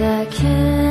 I can't